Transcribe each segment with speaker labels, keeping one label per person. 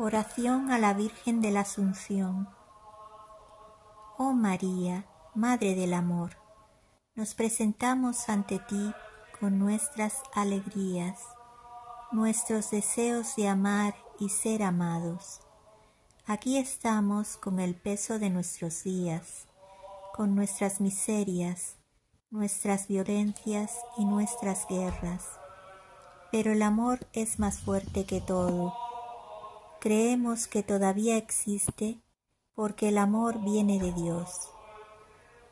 Speaker 1: Oración a la Virgen de la Asunción. Oh María, Madre del Amor, nos presentamos ante ti con nuestras alegrías, nuestros deseos de amar y ser amados. Aquí estamos con el peso de nuestros días, con nuestras miserias, nuestras violencias y nuestras guerras. Pero el amor es más fuerte que todo creemos que todavía existe porque el amor viene de Dios.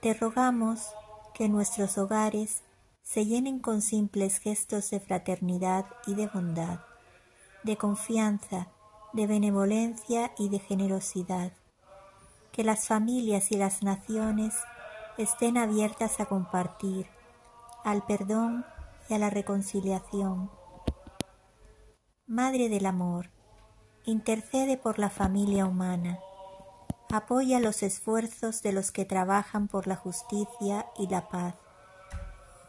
Speaker 1: Te rogamos que nuestros hogares se llenen con simples gestos de fraternidad y de bondad, de confianza, de benevolencia y de generosidad. Que las familias y las naciones estén abiertas a compartir, al perdón y a la reconciliación. Madre del Amor, intercede por la familia humana, apoya los esfuerzos de los que trabajan por la justicia y la paz.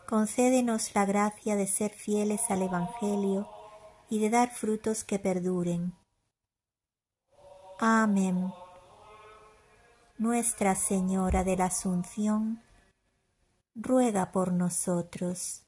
Speaker 1: Concédenos la gracia de ser fieles al Evangelio y de dar frutos que perduren. Amén. Nuestra Señora de la Asunción, ruega por nosotros.